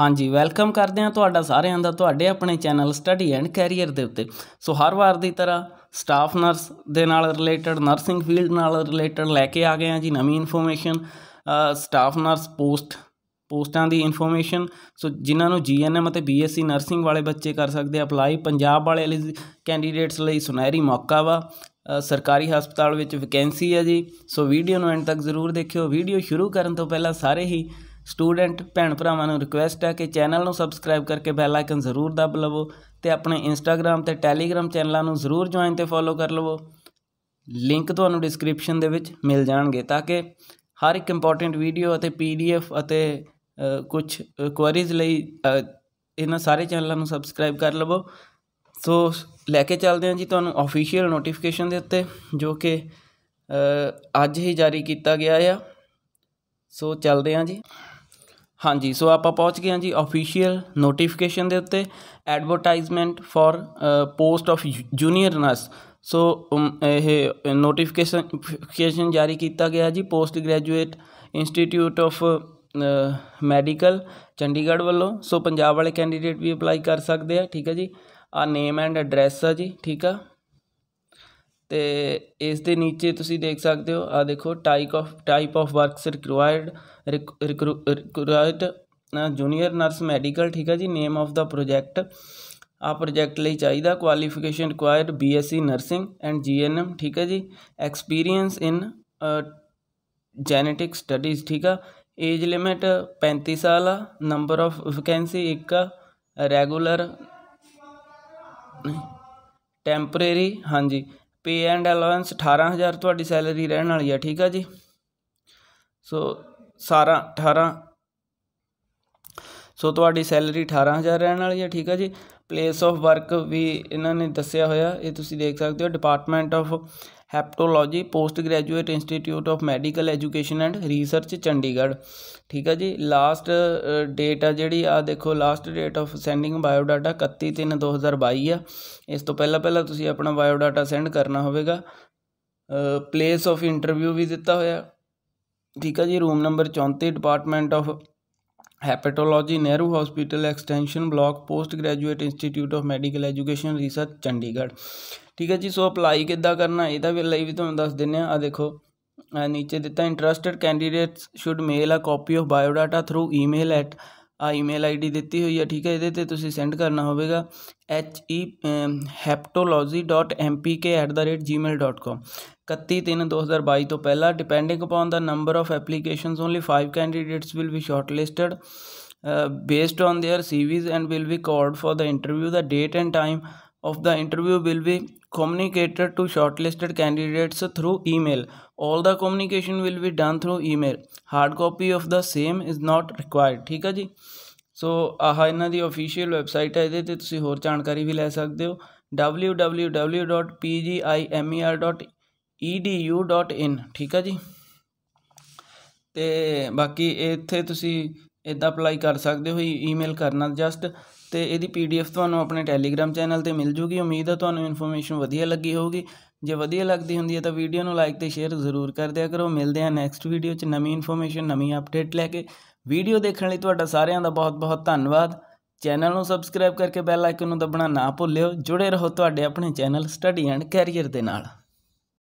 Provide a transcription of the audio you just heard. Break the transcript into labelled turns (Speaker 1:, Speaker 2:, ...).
Speaker 1: ਹਾਂਜੀ ਵੈਲਕਮ ਕਰਦੇ ਹਾਂ ਤੁਹਾਡਾ ਸਾਰਿਆਂ ਦਾ ਤੁਹਾਡੇ ਆਪਣੇ ਚੈਨਲ ਸਟੱਡੀ ਐਂਡ ਕੈਰੀਅਰ ਦੇ ਉੱਤੇ। ਸੋ ਹਰ ਵਾਰ ਦੀ ਤਰ੍ਹਾਂ ਸਟਾਫ ਨਰਸ ਦੇ ਨਾਲ ਰਿਲੇਟਡ ਨਰਸਿੰਗ ਫੀਲਡ ਨਾਲ ਰਿਲੇਟਡ ਲੈ ਕੇ ਆ ਗਏ ਹਾਂ ਜੀ ਨਵੀਂ ਇਨਫੋਰਮੇਸ਼ਨ ਸਟਾਫ ਨਰਸ ਪੋਸਟ ਪੋਸਟਾਂ ਦੀ ਇਨਫੋਰਮੇਸ਼ਨ ਸੋ ਜਿਨ੍ਹਾਂ ਨੂੰ ਜੀਐਨਐਮ ਅਤੇ ਬੀਐਸਸੀ ਨਰਸਿੰਗ ਵਾਲੇ ਬੱਚੇ ਕਰ ਸਕਦੇ ਅਪਲਾਈ ਪੰਜਾਬ ਵਾਲੇ ਕੈਂਡੀਡੇਟਸ ਲਈ ਸੁਨਹਿਰੀ ਮੌਕਾ ਵਾ। ਸਰਕਾਰੀ ਹਸਪਤਾਲ ਵਿੱਚ ਵੈਕੈਂਸੀ ਹੈ ਜੀ। ਸੋ ਵੀਡੀਓ ਨੂੰ ਐਂਡ ਤੱਕ ਜ਼ਰੂਰ ਦੇਖਿਓ। ਵੀਡੀਓ ਸ਼ੁਰੂ ਕਰਨ ਤੋਂ ਪਹਿਲਾਂ ਸਾਰੇ ਹੀ ਸਟੂਡੈਂਟ, ਭੈਣ ਭਰਾਵਾਂ ਨੂੰ ਰਿਕੁਐਸਟ ਹੈ ਕਿ ਚੈਨਲ ਨੂੰ ਸਬਸਕ੍ਰਾਈਬ ਕਰਕੇ ਬੈਲ ਆਈਕਨ ਜ਼ਰੂਰ ਦਬ ਲਵੋ ਤੇ ਆਪਣੇ ਇੰਸਟਾਗ੍ਰam ਤੇ ਟੈਲੀਗ੍ਰam ਚੈਨਲਾਂ ਨੂੰ ਜ਼ਰੂਰ ਜੁਆਇਨ ਤੇ ਫੋਲੋ ਕਰ ਲਵੋ। ਲਿੰਕ ਤੁਹਾਨੂੰ ਡਿਸਕ੍ਰਿਪਸ਼ਨ ਦੇ ਵਿੱਚ ਮਿਲ ਜਾਣਗੇ ਤਾਂ ਕਿ ਹਰ ਇੱਕ ਇੰਪੋਰਟੈਂਟ ਵੀਡੀਓ ਅਤੇ ਪੀਡੀਐਫ ਅਤੇ ਕੁਝ ਕੁਐਰੀਜ਼ ਲਈ ਇਹਨਾਂ ਸਾਰੇ ਚੈਨਲਾਂ ਨੂੰ ਸਬਸਕ੍ਰਾਈਬ ਕਰ ਲਵੋ। ਸੋ ਲੈ ਕੇ ਚੱਲਦੇ ਹਾਂ ਜੀ ਤੁਹਾਨੂੰ ਅਫੀਸ਼ੀਅਲ ਨੋਟੀਫਿਕੇਸ਼ਨ ਦੇ ਉੱਤੇ, ਜੋ ਕਿ ਅੱਜ ਹੀ ਜਾਰੀ ਕੀਤਾ ਗਿਆ ਆ। ਸੋ ਚੱਲਦੇ ਹਾਂ ਜੀ। ਹਾਂਜੀ ਸੋ ਆਪਾਂ ਪਹੁੰਚ ਗਏ ਹਾਂ ਜੀ ਅਫੀਸ਼ੀਅਲ ਨੋਟੀਫਿਕੇਸ਼ਨ ਦੇ ਉੱਤੇ advertisement for post of junior nurse so ਇਹ ਨੋਟੀਫਿਕੇਸ਼ਨ ਜਾਰੀ ਕੀਤਾ ਗਿਆ ਜੀ post graduate institute of medical Chandigarh ਵੱਲੋਂ। ਸੋ ਪੰਜਾਬ ਵਾਲੇ ਕੈਂਡੀਡੇਟ ਵੀ ਅਪਲਾਈ ਕਰ ਸਕਦੇ ਆ, ਠੀਕ ਹੈ ਜੀ। ਆ ਨੇਮ ਐਂਡ ਐਡਰੈਸ ਆ ਜੀ, ਠੀਕ ਆ। ਤੇ ਇਸ ਦੇ ਨੀਚੇ ਤੁਸੀਂ ਦੇਖ ਸਕਦੇ ਹੋ ਆ ਦੇਖੋ type of type of works required required junior nurse medical ਠੀਕ ਹੈ ਜੀ ਨੇਮ ਆਫ ਦਾ ਪ੍ਰੋਜੈਕਟ ਆ ਪ੍ਰੋਜੈਕਟ ਲਈ ਚਾਹੀਦਾ qualification required BSc nursing and GNM ਠੀਕ ਹੈ ਜੀ ਐਕਸਪੀਰੀਅੰਸ ਇਨ ਜੈਨੇਟਿਕ ਸਟੱਡੀਜ਼ ਠੀਕ ਆ ਏਜ ਲਿਮਿਟ 35 ਸਾਲ ਆ ਨੰਬਰ ਆਫ ਵੈਕੈਂਸੀ ਇੱਕ ਰੈਗੂਲਰ ਟੈਂਪਰੇਰੀ ਹਾਂਜੀ ਪੇ ਐਂਡ ਅਲਾਉੈਂਸ 18000 ਤੁਹਾਡੀ ਸੈਲਰੀ ਰਹਿਣ ਵਾਲੀ ਆ, ਠੀਕ ਆ ਜੀ? ਸੋ ਸਾਰਾ 18 ਸੋ ਤੁਹਾਡੀ ਸੈਲਰੀ 18000 ਰਹਿਣ ਵਾਲੀ ਆ, ਠੀਕ ਆ ਜੀ? ਪਲੇਸ ਆਫ ਵਰਕ ਵੀ ਇਹਨਾਂ ਨੇ ਦੱਸਿਆ ਹੋਇਆ, ਇਹ ਤੁਸੀਂ ਦੇਖ ਸਕਦੇ ਹੋ department of hepatology post graduate institute of medical education and research, Chandigarh. ਠੀਕ ਹੈ ਜੀ? ਲਾਸਟ ਡੇਟ ਆ ਜਿਹੜੀ ਆ ਦੇਖੋ last date of sending biodata 31/3/2022 ਆ। ਇਸ ਤੋਂ ਪਹਿਲਾਂ ਪਹਿਲਾਂ ਤੁਸੀਂ ਆਪਣਾ ਬਾਇਓਡਾਟਾ ਸੈਂਡ ਕਰਨਾ ਹੋਵੇਗਾ। ਪਲੇਸ ਆਫ ਇੰਟਰਵਿਊ ਵੀ ਦਿੱਤਾ ਹੋਇਆ। ਠੀਕ ਹੈ ਜੀ? Room number 34 department of hepatology Nehru hospital extension block post graduate institute of medical education research Chandigarh ਠੀਕ ਹੈ ਜੀ ਸੋ ਅਪਲਾਈ ਕਿੱਦਾਂ ਕਰਨਾ ਇਹਦਾ ਵੀ ਲਈ ਵੀ ਤੁਹਾਨੂੰ ਦੱਸ ਦਿੰਨੇ ਆ ਆ ਦੇਖੋ ਨੀਚੇ ਦਿੱਤਾ interested candidates should mail a copy of biodata through email at ਆ ਈਮੇਲ ਆਈਡੀ ਦਿੱਤੀ ਹੋਈ ਹੈ ਠੀਕ ਹੈ ਇਹਦੇ ਤੇ ਤੁਸੀਂ ਸੈਂਡ ਕਰਨਾ ਹੋਵੇਗਾ heptology.mpk@gmail.com 31/3/2022 ਤੋਂ ਪਹਿਲਾਂ depending upon the number of applications only 5 candidates will be shortlisted based on their CVs and will be called for the interview. The date and time of the interview will be communicated to shortlisted candidates through email. All the communication will be done through email. Hard copy of the same is not required. ਠੀਕ ਹੈ ਜੀ ਸੋ ਆਹ ਇਹਨਾਂ ਦੀ official website ਹੈ ਇਹਦੇ ਤੇ ਤੁਸੀਂ ਹੋਰ ਜਾਣਕਾਰੀ ਵੀ ਲੈ ਸਕਦੇ ਹੋ www.pgimer.edu.in ਠੀਕ ਹੈ ਜੀ ਤੇ ਬਾਕੀ ਇੱਥੇ ਤੁਸੀਂ ਇੱਦਾਂ ਅਪਲਾਈ ਕਰ ਸਕਦੇ ਹੋ ਈਮੇਲ ਕਰਨਾ ਜਸਟ ਤੇ ਇਹਦੀ ਪੀਡੀਐਫ ਤੁਹਾਨੂੰ ਆਪਣੇ ਟੈਲੀਗ੍ਰam ਚੈਨਲ ਤੇ ਮਿਲ ਜੂਗੀ। ਉਮੀਦ ਹੈ ਤੁਹਾਨੂੰ ਇਨਫੋਰਮੇਸ਼ਨ ਵਧੀਆ ਲੱਗੀ ਹੋਊਗੀ। ਜੇ ਵਧੀਆ ਲੱਗਦੀ ਹੁੰਦੀ ਹੈ ਤਾਂ ਵੀਡੀਓ ਨੂੰ ਲਾਈਕ ਤੇ ਸ਼ੇਅਰ ਜ਼ਰੂਰ ਕਰ ਦਿਆ ਕਰੋ। ਮਿਲਦੇ ਹਾਂ ਨੈਕਸਟ ਵੀਡੀਓ 'ਚ ਨਵੀਂ ਇਨਫੋਰਮੇਸ਼ਨ ਨਵੀਂ ਅਪਡੇਟ ਲੈ ਕੇ। ਵੀਡੀਓ ਦੇਖਣ ਲਈ ਤੁਹਾਡਾ ਸਾਰਿਆਂ ਦਾ ਬਹੁਤ ਬਹੁਤ ਧੰਨਵਾਦ। ਚੈਨਲ ਨੂੰ ਸਬਸਕ੍ਰਾਈਬ ਕਰਕੇ ਬੈਲ ਆਈਕਨ ਨੂੰ ਦਬਣਾ ਨਾ ਭੁੱਲਿਓ। ਜੁੜੇ ਰਹੋ ਤੁਹਾਡੇ ਆਪਣੇ ਚੈਨਲ ਸਟੱਡੀ ਐਂਡ ਕੈਰੀਅਰ ਦੇ ਨਾਲ।